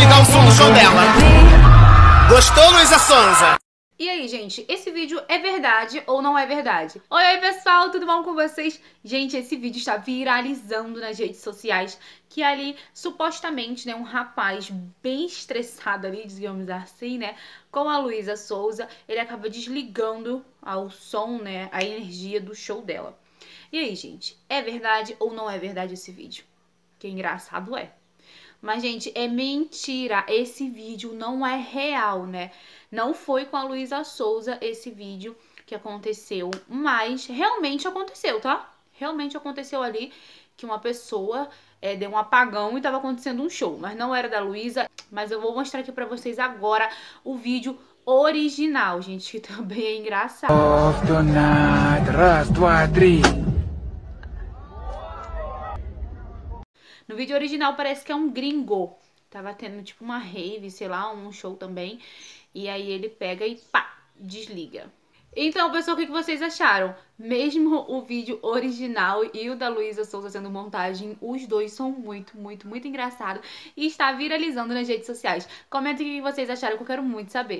desligar o som do show dela. Gostou, Luísa Sonza? E aí, gente, esse vídeo é verdade ou não é verdade? Oi, pessoal, tudo bom com vocês? Gente, esse vídeo está viralizando nas redes sociais, que ali, supostamente, né, um rapaz bem estressado ali, digamos assim, né, com a Luísa Souza, ele acaba desligando ao som, né, a energia do show dela. E aí, gente, é verdade ou não é verdade esse vídeo? Que engraçado é. Mas, gente, é mentira. Esse vídeo não é real, né? Não foi com a Luísa Souza esse vídeo que aconteceu, mas realmente aconteceu, tá? Realmente aconteceu ali que uma pessoa é, deu um apagão e tava acontecendo um show, mas não era da Luísa. Mas eu vou mostrar aqui pra vocês agora o vídeo original, gente, que também é engraçado. No vídeo original parece que é um gringo. Tava tendo tipo uma rave, sei lá, um show também. E aí ele pega e pá, desliga. Então, pessoal, o que vocês acharam? Mesmo o vídeo original e o da Luísa Souza sendo montagem, os dois são muito, muito, muito engraçados e está viralizando nas redes sociais. Comentem o que vocês acharam que eu quero muito saber.